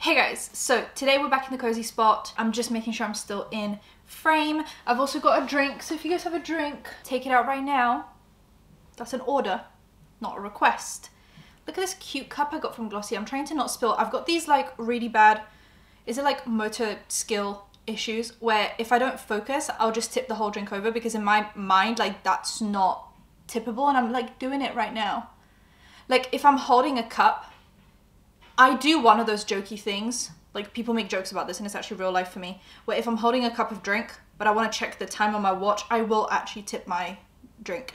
Hey guys, so today we're back in the cozy spot. I'm just making sure I'm still in frame. I've also got a drink, so if you guys have a drink, take it out right now. That's an order, not a request. Look at this cute cup I got from Glossier. I'm trying to not spill. I've got these like really bad, is it like motor skill issues where if I don't focus, I'll just tip the whole drink over because in my mind, like that's not tippable and I'm like doing it right now. Like if I'm holding a cup I do one of those jokey things. Like people make jokes about this and it's actually real life for me. Where if I'm holding a cup of drink, but I want to check the time on my watch, I will actually tip my drink.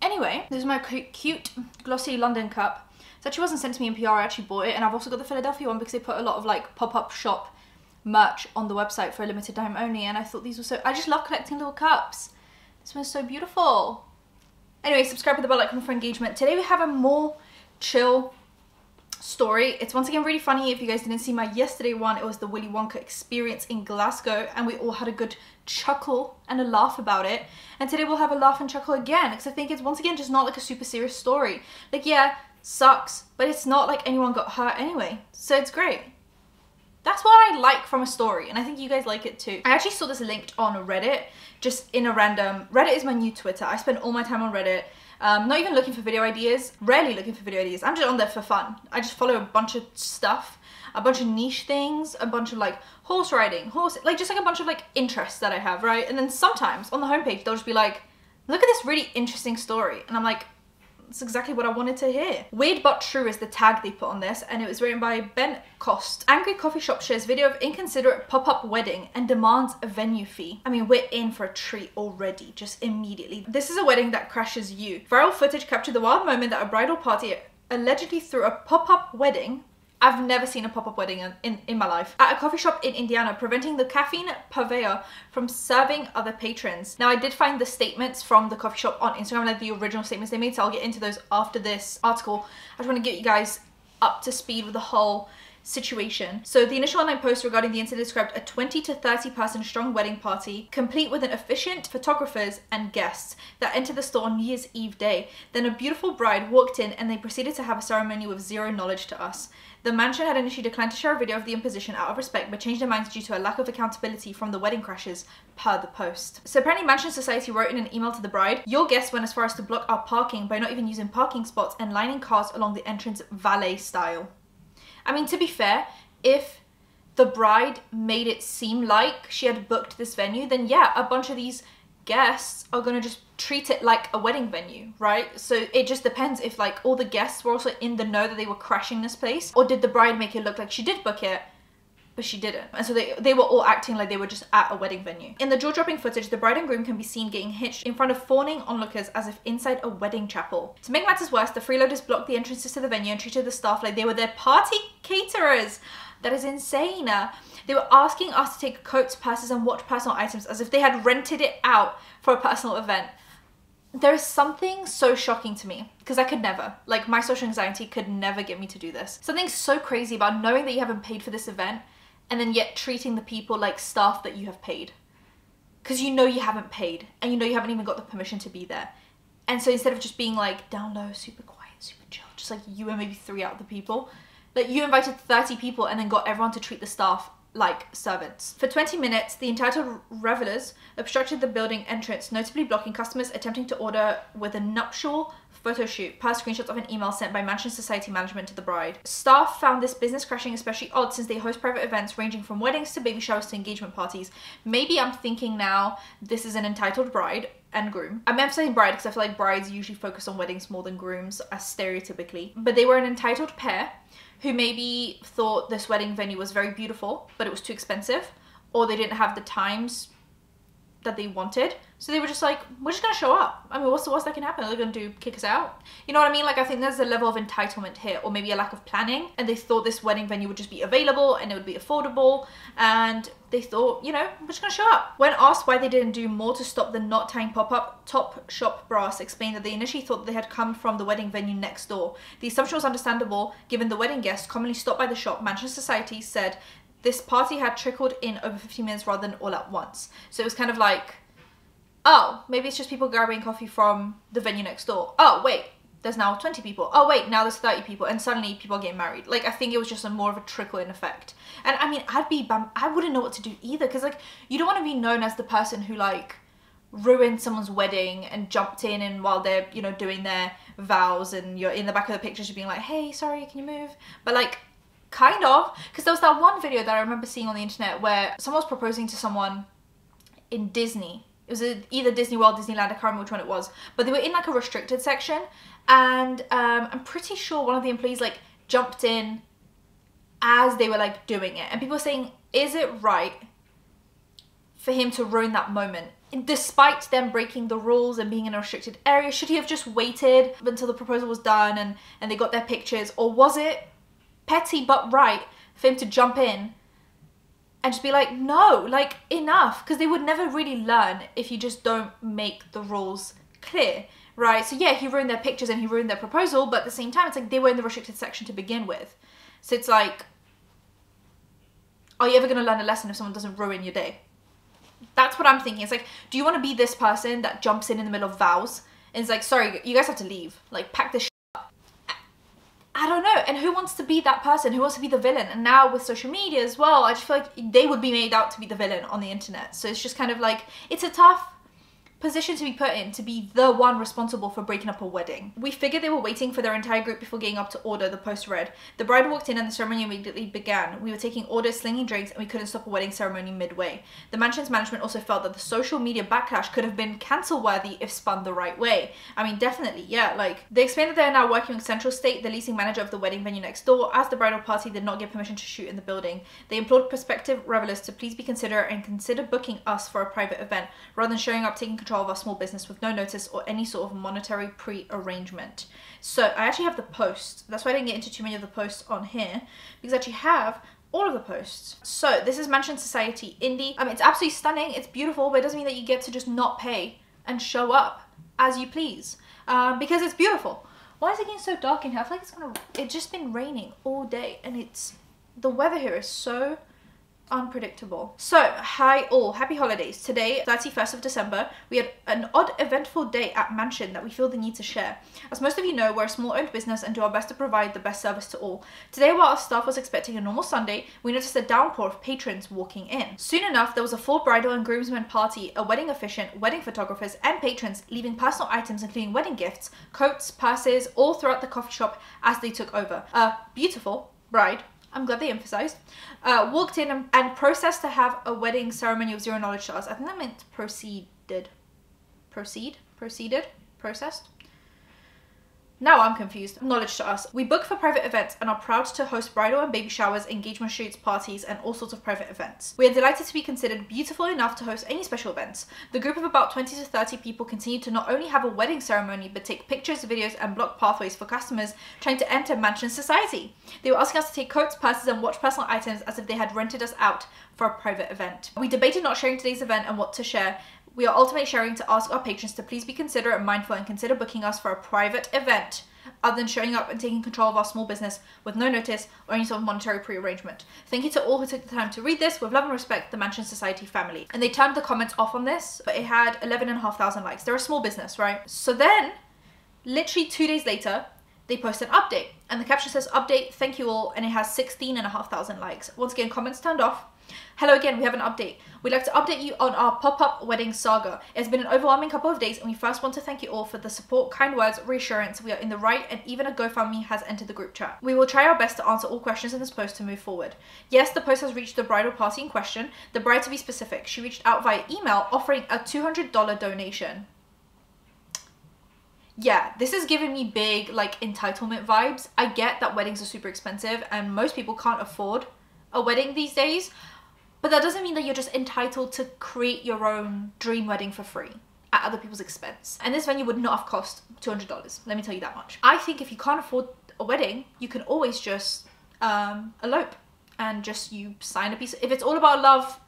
Anyway, this is my cute Glossier London cup. It actually wasn't sent to me in PR, I actually bought it. And I've also got the Philadelphia one because they put a lot of like pop-up shop merch on the website for a limited time only. And I thought these were so, I just love collecting little cups. This one's so beautiful. Anyway, subscribe to the bell icon for engagement. Today we have a more chill story. It's once again really funny. If you guys didn't see my yesterday one, it was the Willy Wonka experience in Glasgow and we all had a good chuckle and a laugh about it. And today we'll have a laugh and chuckle again because I think it's once again just not like a super serious story. Like yeah, sucks, but it's not like anyone got hurt anyway. So it's great. That's what I like from a story and I think you guys like it too. I actually saw this linked on Reddit just in a random, Reddit is my new Twitter. I spend all my time on Reddit um, not even looking for video ideas, rarely looking for video ideas. I'm just on there for fun. I just follow a bunch of stuff, a bunch of niche things, a bunch of like horse riding, horse, like just like a bunch of like interests that I have, right? And then sometimes on the homepage, they'll just be like, look at this really interesting story. And I'm like, that's exactly what I wanted to hear. Weird but true is the tag they put on this, and it was written by Ben Cost. Angry coffee shop shares video of inconsiderate pop-up wedding and demands a venue fee. I mean, we're in for a treat already, just immediately. This is a wedding that crashes you. Viral footage captured the wild moment that a bridal party allegedly threw a pop-up wedding I've never seen a pop-up wedding in, in, in, my life. At a coffee shop in Indiana, preventing the caffeine purveyor from serving other patrons. Now, I did find the statements from the coffee shop on Instagram, like the original statements they made, so I'll get into those after this article. I just want to get you guys up to speed with the whole situation. So the initial online post regarding the incident described a 20 to 30 person strong wedding party, complete with an officiant photographers and guests that entered the store on New Year's Eve day. Then a beautiful bride walked in and they proceeded to have a ceremony with zero knowledge to us. The mansion had initially declined to share a video of the imposition out of respect, but changed their minds due to a lack of accountability from the wedding crashes, per the post. So apparently Mansion Society wrote in an email to the bride, your guests went as far as to block our parking by not even using parking spots and lining cars along the entrance valet style. I mean, to be fair, if the bride made it seem like she had booked this venue, then yeah, a bunch of these guests are gonna just treat it like a wedding venue, right? So it just depends if like all the guests were also in the know that they were crashing this place, or did the bride make it look like she did book it, but she didn't. And so they, they were all acting like they were just at a wedding venue. In the jaw-dropping footage, the bride and groom can be seen getting hitched in front of fawning onlookers as if inside a wedding chapel. To make matters worse, the freeloaders blocked the entrances to the venue and treated the staff like they were their party caterers. That is insane. Uh, they were asking us to take coats, purses, and watch personal items as if they had rented it out for a personal event. There is something so shocking to me because I could never, like, my social anxiety could never get me to do this. Something so crazy about knowing that you haven't paid for this event and then yet treating the people like staff that you have paid. Because you know you haven't paid and you know you haven't even got the permission to be there. And so instead of just being like down low, super quiet, super chill, just like you and maybe three out of the people, like you invited 30 people and then got everyone to treat the staff like servants. For 20 minutes, the entitled revelers obstructed the building entrance, notably blocking customers attempting to order with a nuptial photo shoot per screenshots of an email sent by Mansion Society management to the bride. Staff found this business crashing especially odd since they host private events ranging from weddings to baby showers to engagement parties. Maybe I'm thinking now this is an entitled bride and groom. I'm emphasizing bride because I feel like brides usually focus on weddings more than grooms as stereotypically. But they were an entitled pair who maybe thought this wedding venue was very beautiful, but it was too expensive, or they didn't have the times that they wanted. So they were just like, we're just gonna show up. I mean, what's the worst that can happen? They're they gonna do kick us out? You know what I mean? Like, I think there's a level of entitlement here, or maybe a lack of planning. And they thought this wedding venue would just be available and it would be affordable. And they thought, you know, we're just gonna show up. When asked why they didn't do more to stop the knot tying pop up, Top Shop Brass explained that they initially thought they had come from the wedding venue next door. The assumption was understandable given the wedding guests commonly stopped by the shop. Mansion Society said this party had trickled in over 15 minutes rather than all at once. So it was kind of like, oh, maybe it's just people grabbing coffee from the venue next door. Oh, wait, there's now 20 people. Oh wait, now there's 30 people, and suddenly people are getting married. Like I think it was just a more of a trickle in effect. And I mean, I'd be bam- I wouldn't know what to do either, because like you don't want to be known as the person who like ruined someone's wedding and jumped in and while they're you know doing their vows and you're in the back of the pictures you're being like hey sorry can you move but like kind of because there was that one video that i remember seeing on the internet where someone was proposing to someone in disney it was either disney world disneyland i can't remember which one it was but they were in like a restricted section and um, i'm pretty sure one of the employees like jumped in as they were like doing it and people were saying is it right for him to ruin that moment? Despite them breaking the rules and being in a restricted area should he have just waited until the proposal was done and and they got their pictures or was it petty but right for him to jump in and just be like no like enough because they would never really learn if you just don't make the rules clear right so yeah he ruined their pictures and he ruined their proposal but at the same time it's like they were in the restricted section to begin with so it's like are you ever going to learn a lesson if someone doesn't ruin your day that's what I'm thinking. It's like, do you want to be this person that jumps in in the middle of vows and is like, sorry, you guys have to leave. Like, pack this up. I don't know. And who wants to be that person? Who wants to be the villain? And now with social media as well, I just feel like they would be made out to be the villain on the internet. So it's just kind of like, it's a tough position to be put in to be the one responsible for breaking up a wedding. We figured they were waiting for their entire group before getting up to order, the post read. The bride walked in and the ceremony immediately began. We were taking orders, slinging drinks, and we couldn't stop a wedding ceremony midway. The mansion's management also felt that the social media backlash could have been cancel worthy if spun the right way. I mean, definitely, yeah. Like, they explained that they are now working with Central State, the leasing manager of the wedding venue next door, as the bridal party did not get permission to shoot in the building. They implored prospective revelers to please be considerate and consider booking us for a private event rather than showing up taking control of our small business with no notice or any sort of monetary pre-arrangement. So I actually have the post. That's why I didn't get into too many of the posts on here because I actually have all of the posts. So this is Mansion Society Indie. I mean, it's absolutely stunning. It's beautiful, but it doesn't mean that you get to just not pay and show up as you please um, because it's beautiful. Why is it getting so dark in here? I feel like it's gonna. It's just been raining all day, and it's the weather here is so unpredictable. So, hi all, happy holidays. Today, 31st of December, we had an odd eventful day at Mansion that we feel the need to share. As most of you know, we're a small owned business and do our best to provide the best service to all. Today, while our staff was expecting a normal Sunday, we noticed a downpour of patrons walking in. Soon enough, there was a full bridal and groomsmen party, a wedding officiant, wedding photographers, and patrons leaving personal items including wedding gifts, coats, purses, all throughout the coffee shop as they took over. A beautiful bride I'm glad they emphasized, uh, walked in and, and, processed to have a wedding ceremony of zero knowledge to us. I think that meant proceeded. Proceed? Proceeded? Processed? Now I'm confused. Knowledge to us. We book for private events and are proud to host bridal and baby showers, engagement shoots, parties, and all sorts of private events. We are delighted to be considered beautiful enough to host any special events. The group of about 20 to 30 people continue to not only have a wedding ceremony, but take pictures, videos, and block pathways for customers trying to enter Mansion Society. They were asking us to take coats, purses, and watch personal items as if they had rented us out for a private event. We debated not sharing today's event and what to share, we are ultimately sharing to ask our patrons to please be considerate and mindful and consider booking us for a private event other than showing up and taking control of our small business with no notice or any sort of monetary pre-arrangement. Thank you to all who took the time to read this. With love and respect, the Mansion Society family. And they turned the comments off on this, but it had 11,500 likes. They're a small business, right? So then, literally two days later, they post an update and the caption says update thank you all and it has 16,500 likes once again comments turned off Hello again, we have an update. We'd like to update you on our pop-up wedding saga. It's been an overwhelming couple of days and we first want to thank you all for the support, kind words, reassurance. We are in the right and even a GoFundMe has entered the group chat. We will try our best to answer all questions in this post to move forward. Yes, the post has reached the bridal party in question. The bride to be specific, she reached out via email offering a $200 donation yeah, this is giving me big like entitlement vibes. I get that weddings are super expensive and most people can't afford a wedding these days, but that doesn't mean that you're just entitled to create your own dream wedding for free at other people's expense. And this venue would not have cost $200, let me tell you that much. I think if you can't afford a wedding, you can always just um, elope and just you sign a piece. If it's all about love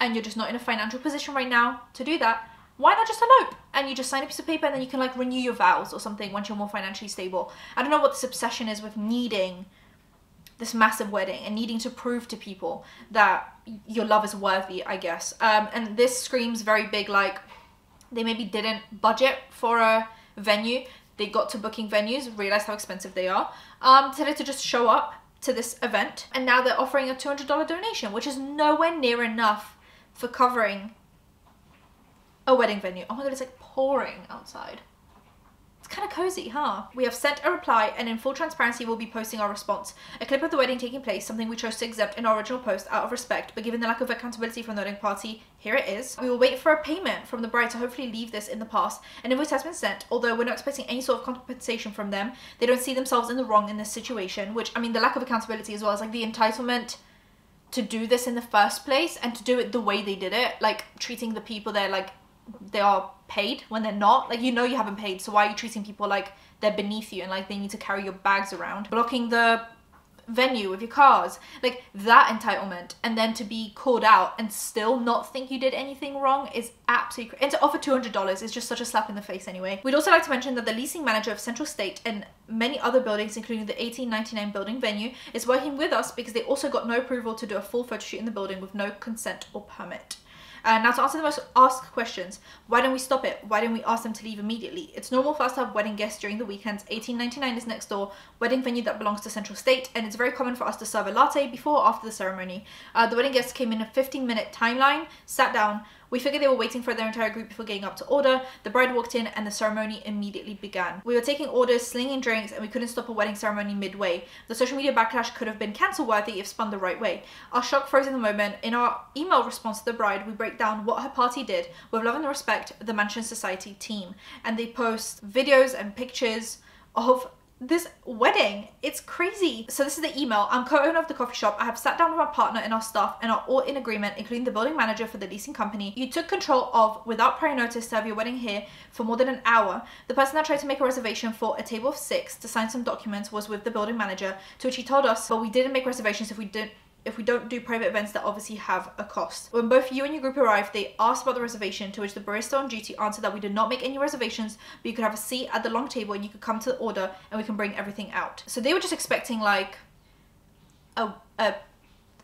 and you're just not in a financial position right now to do that, why not just elope and you just sign a piece of paper and then you can like renew your vows or something once you're more financially stable. I don't know what this obsession is with needing this massive wedding and needing to prove to people that your love is worthy, I guess. Um, and this screams very big, like they maybe didn't budget for a venue. They got to booking venues, realized how expensive they are, um, decided to just show up to this event, and now they're offering a $200 donation, which is nowhere near enough for covering a wedding venue. Oh my god, it's like pouring outside It's kind of cozy, huh? We have sent a reply and in full transparency we'll be posting our response. A clip of the wedding taking place, something we chose to exempt in our original post out of respect, but given the lack of accountability from the wedding party, here it is. We will wait for a payment from the bride to hopefully leave this in the past. An invoice has been sent, although we're not expecting any sort of compensation from them. They don't see themselves in the wrong in this situation, which, I mean, the lack of accountability as well as like the entitlement to do this in the first place and to do it the way they did it, like treating the people there like they are paid when they're not. Like you know you haven't paid, so why are you treating people like they're beneath you and like they need to carry your bags around? Blocking the venue with your cars like that entitlement and then to be called out and still not think you did anything wrong is absolutely and to offer $200 is just such a slap in the face anyway we'd also like to mention that the leasing manager of central state and many other buildings including the 1899 building venue is working with us because they also got no approval to do a full photo shoot in the building with no consent or permit uh, now to answer the most asked questions, why don't we stop it? Why don't we ask them to leave immediately? It's normal for us to have wedding guests during the weekends. 1899 is next door, wedding venue that belongs to Central State, and it's very common for us to serve a latte before or after the ceremony. Uh, the wedding guests came in a 15 minute timeline, sat down, we figured they were waiting for their entire group before getting up to order. The bride walked in and the ceremony immediately began. We were taking orders, slinging drinks, and we couldn't stop a wedding ceremony midway. The social media backlash could have been cancel worthy if spun the right way. Our shock froze in the moment. In our email response to the bride, we break down what her party did with love and respect, the Mansion Society team. And they post videos and pictures of this wedding. It's crazy. So this is the email. I'm co-owner of the coffee shop. I have sat down with my partner and our staff and are all in agreement, including the building manager for the leasing company. You took control of, without prior notice, to have your wedding here for more than an hour. The person that tried to make a reservation for a table of six to sign some documents was with the building manager, to which he told us, but we didn't make reservations if we didn't if we don't do private events that obviously have a cost. When both you and your group arrived, they asked about the reservation, to which the barista on duty answered that we did not make any reservations, but you could have a seat at the long table and you could come to the order and we can bring everything out. So they were just expecting like a, a,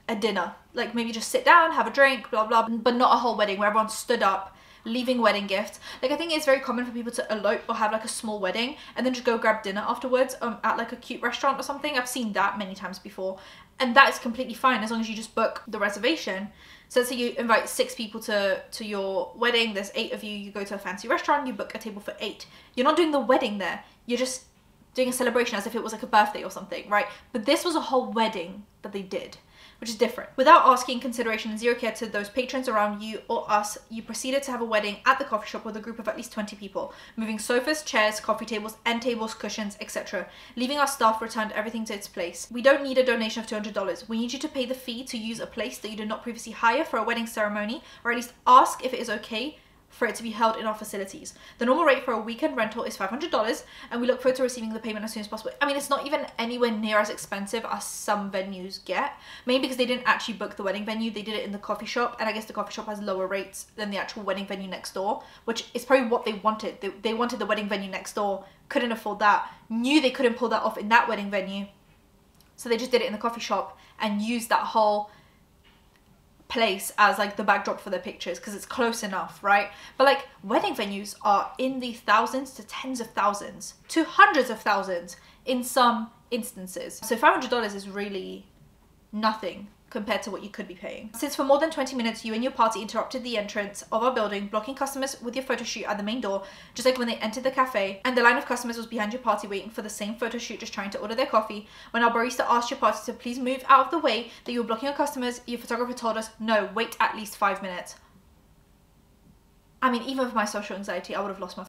a dinner, like maybe just sit down, have a drink, blah, blah, but not a whole wedding where everyone stood up leaving wedding gifts. Like I think it's very common for people to elope or have like a small wedding and then just go grab dinner afterwards um, at like a cute restaurant or something. I've seen that many times before and that is completely fine as long as you just book the reservation. So let's say you invite six people to to your wedding. There's eight of you. You go to a fancy restaurant. You book a table for eight. You're not doing the wedding there. You're just doing a celebration as if it was like a birthday or something, right? But this was a whole wedding that they did which is different. Without asking consideration and zero care to those patrons around you or us, you proceeded to have a wedding at the coffee shop with a group of at least 20 people, moving sofas, chairs, coffee tables, end tables, cushions, etc. Leaving our staff returned everything to its place. We don't need a donation of $200. We need you to pay the fee to use a place that you did not previously hire for a wedding ceremony, or at least ask if it is okay for it to be held in our facilities. The normal rate for a weekend rental is $500 and we look forward to receiving the payment as soon as possible. I mean, it's not even anywhere near as expensive as some venues get, mainly because they didn't actually book the wedding venue, they did it in the coffee shop and I guess the coffee shop has lower rates than the actual wedding venue next door, which is probably what they wanted. They, they wanted the wedding venue next door, couldn't afford that, knew they couldn't pull that off in that wedding venue, so they just did it in the coffee shop and used that whole place as like the backdrop for their pictures because it's close enough, right? But like wedding venues are in the thousands to tens of thousands to hundreds of thousands in some instances. So $500 is really nothing compared to what you could be paying. Since for more than 20 minutes you and your party interrupted the entrance of our building, blocking customers with your photo shoot at the main door, just like when they entered the cafe, and the line of customers was behind your party waiting for the same photo shoot just trying to order their coffee, when our barista asked your party to please move out of the way that you were blocking your customers, your photographer told us, no, wait at least five minutes. I mean, even with my social anxiety, I would have lost my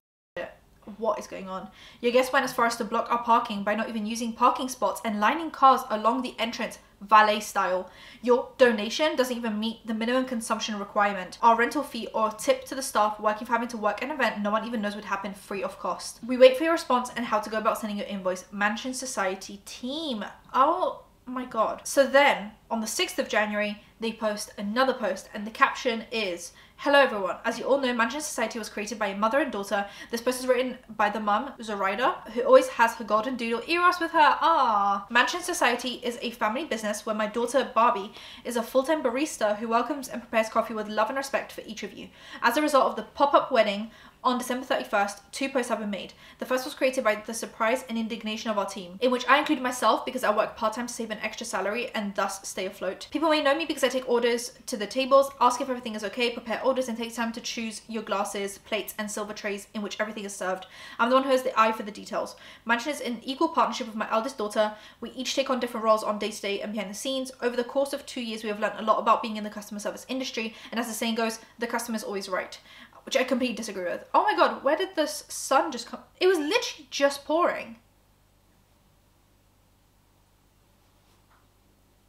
what is going on? Your guests went as far as to block our parking by not even using parking spots and lining cars along the entrance valet style. Your donation doesn't even meet the minimum consumption requirement. Our rental fee or tip to the staff working for having to work an event no one even knows would happen free of cost. We wait for your response and how to go about sending your invoice. Mansion Society team. Oh my god. So then on the 6th of January, they post another post and the caption is Hello everyone. As you all know, Mansion Society was created by a mother and daughter. This post is written by the mum, Zoraida, who always has her golden doodle Eros with her. Ah. Mansion Society is a family business where my daughter Barbie is a full-time barista who welcomes and prepares coffee with love and respect for each of you. As a result of the pop-up wedding on December 31st, two posts have been made. The first was created by the surprise and indignation of our team, in which I include myself because I work part time to save an extra salary and thus stay afloat. People may know me because I take orders to the tables, ask if everything is okay, prepare orders, and take time to choose your glasses, plates, and silver trays in which everything is served. I'm the one who has the eye for the details. Mansion is in equal partnership with my eldest daughter. We each take on different roles on day to day and behind the scenes. Over the course of two years, we have learned a lot about being in the customer service industry, and as the saying goes, the customer is always right which I completely disagree with. Oh my god, where did this sun just come? It was literally just pouring.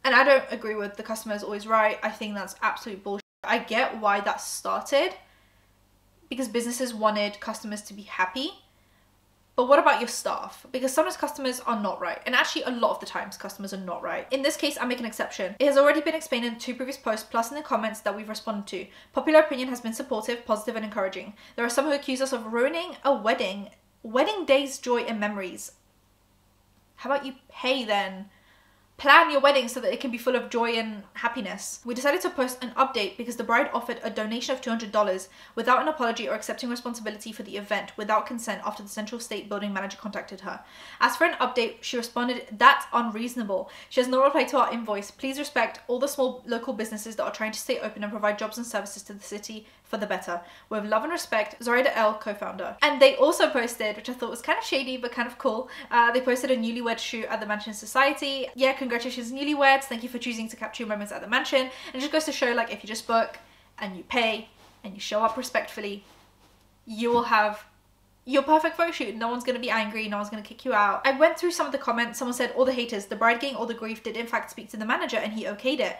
And I don't agree with the customer is always right. I think that's absolute bullshit. I get why that started because businesses wanted customers to be happy but what about your staff? Because sometimes customers are not right. And actually, a lot of the times, customers are not right. In this case, I make an exception. It has already been explained in two previous posts, plus in the comments that we've responded to. Popular opinion has been supportive, positive, and encouraging. There are some who accuse us of ruining a wedding, wedding day's joy and memories. How about you pay then? Plan your wedding so that it can be full of joy and happiness. We decided to post an update because the bride offered a donation of $200 without an apology or accepting responsibility for the event without consent after the Central State Building manager contacted her. As for an update, she responded, That's unreasonable. She has no reply to our invoice. Please respect all the small local businesses that are trying to stay open and provide jobs and services to the city for the better. With love and respect, Zoraida L, co-founder. And they also posted, which I thought was kind of shady but kind of cool, uh, they posted a newlywed shoot at the Mansion Society. Yeah, congratulations newlyweds. Thank you for choosing to capture your moments at the mansion. And it just goes to show like if you just book and you pay and you show up respectfully, you will have your perfect photo shoot. No one's gonna be angry, no one's gonna kick you out. I went through some of the comments. Someone said all the haters, the bride getting all the grief did in fact speak to the manager and he okayed it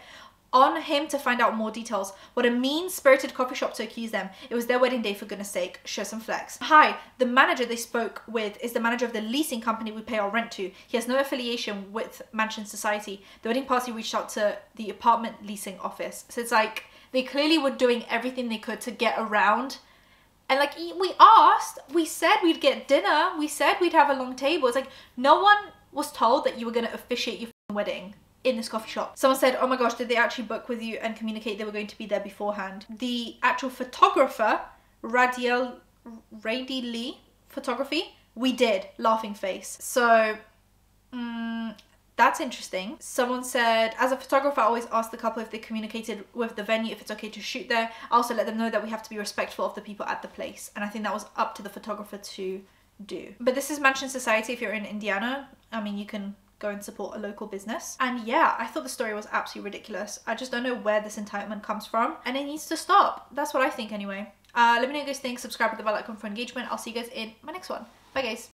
on him to find out more details. What a mean-spirited coffee shop to accuse them. It was their wedding day for goodness sake. Show some flex. Hi, the manager they spoke with is the manager of the leasing company we pay our rent to. He has no affiliation with Mansion Society. The wedding party reached out to the apartment leasing office. So it's like they clearly were doing everything they could to get around and like we asked, we said we'd get dinner, we said we'd have a long table. It's like no one was told that you were going to officiate your wedding in this coffee shop. Someone said, oh my gosh, did they actually book with you and communicate they were going to be there beforehand? The actual photographer, Radiel, Rady Lee Photography, we did, laughing face. So, mm, that's interesting. Someone said, as a photographer, I always ask the couple if they communicated with the venue if it's okay to shoot there. I also let them know that we have to be respectful of the people at the place. And I think that was up to the photographer to do. But this is Mansion Society if you're in Indiana. I mean, you can go and support a local business. And yeah, I thought the story was absolutely ridiculous. I just don't know where this entitlement comes from and it needs to stop. That's what I think anyway. Uh, let me know what you guys think. Subscribe with the bell icon for engagement. I'll see you guys in my next one. Bye guys.